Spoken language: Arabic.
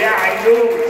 يا عيون